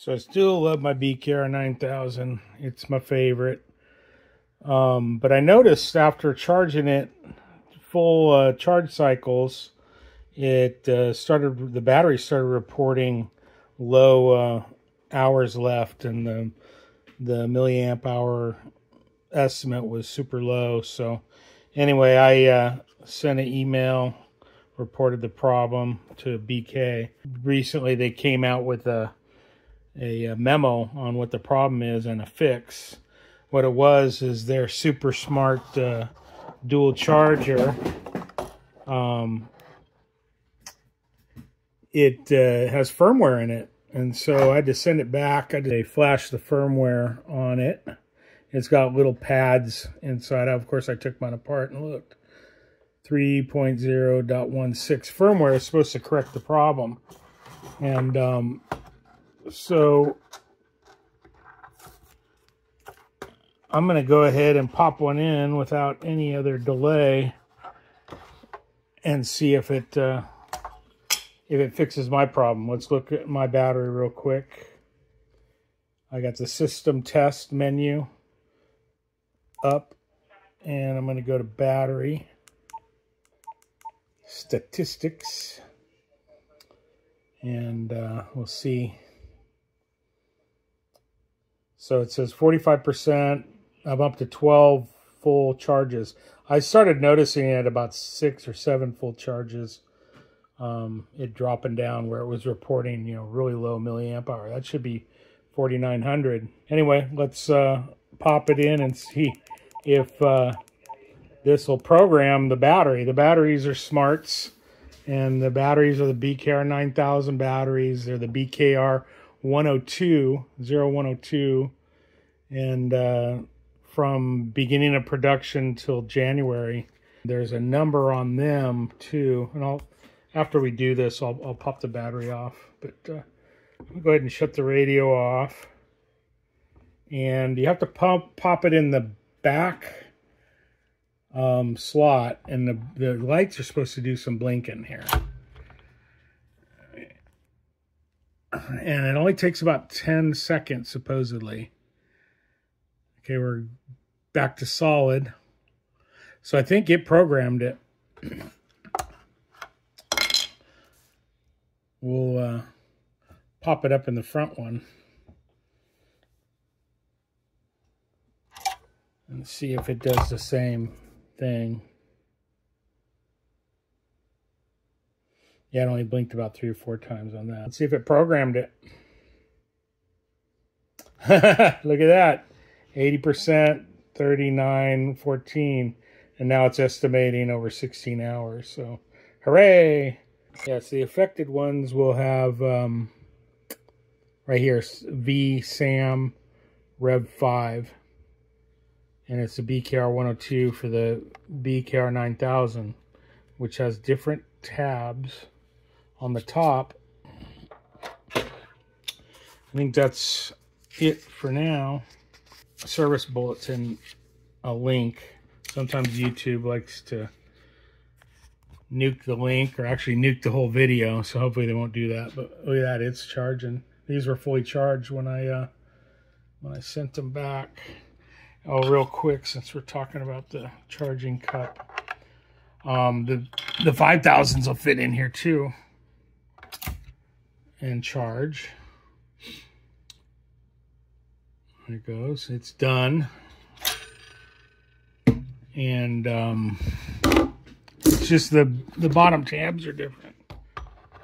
So I still love my BKR 9000. It's my favorite. Um, but I noticed after charging it full uh, charge cycles, it uh, started the battery started reporting low uh, hours left, and the the milliamp hour estimate was super low. So anyway, I uh, sent an email, reported the problem to BK. Recently, they came out with a a memo on what the problem is and a fix what it was is their super smart uh, dual charger. Um, it uh, has firmware in it, and so I had to send it back. I did flash the firmware on it. It's got little pads inside. Of course, I took mine apart and looked. 3.0.16 firmware is supposed to correct the problem. And um, so I'm going to go ahead and pop one in without any other delay and see if it uh, if it fixes my problem. Let's look at my battery real quick. I got the system test menu up and I'm going to go to battery statistics and uh, we'll see. So it says 45%, I'm up to 12 full charges. I started noticing it about six or seven full charges. Um, it dropping down where it was reporting, you know, really low milliamp hour. That should be 4900. Anyway, let's uh, pop it in and see if uh, this will program the battery. The batteries are smarts, and the batteries are the BKR 9000 batteries. They're the BKR 102, 0102, and uh, from beginning of production till January. There's a number on them too, and I'll after we do this, I'll, I'll pop the battery off. But uh, I'll go ahead and shut the radio off, and you have to pump pop it in the back um, slot, and the the lights are supposed to do some blinking here. And it only takes about 10 seconds, supposedly. Okay, we're back to solid. So I think it programmed it. we'll uh, pop it up in the front one. And see if it does the same thing. Yeah, it only blinked about three or four times on that. Let's see if it programmed it. Look at that. 80%, 39, 14. And now it's estimating over 16 hours. So, hooray! Yes, the affected ones will have um, right here V SAM Rev 5. And it's a BKR 102 for the BKR 9000, which has different tabs on the top. I think that's it for now service bulletin a link. Sometimes YouTube likes to nuke the link or actually nuke the whole video. So hopefully they won't do that. But look at that, it's charging. These were fully charged when I uh, when I sent them back. Oh, real quick, since we're talking about the charging cup, um, the the five thousands will fit in here too and charge. There it goes. It's done. And um, it's just the, the bottom tabs are different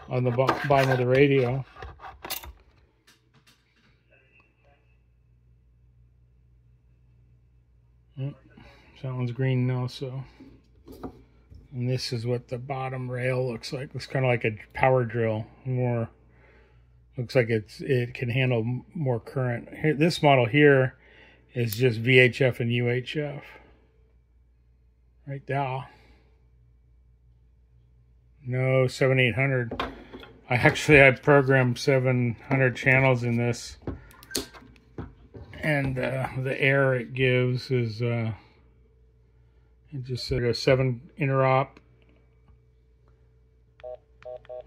on the bottom of the radio. that one's green now, so. And this is what the bottom rail looks like. It's kind of like a power drill, more looks like it's it can handle more current. Here, this model here is just VHF and UHF. Right there. No 7800. I actually I programmed 700 channels in this, and uh, the error it gives is uh, it just said a seven interop.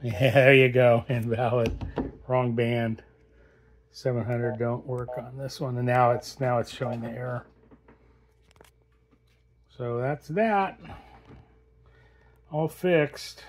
Yeah, there you go, invalid wrong band. 700 don't work on this one, and now it's now it's showing the error. So that's that. All fixed.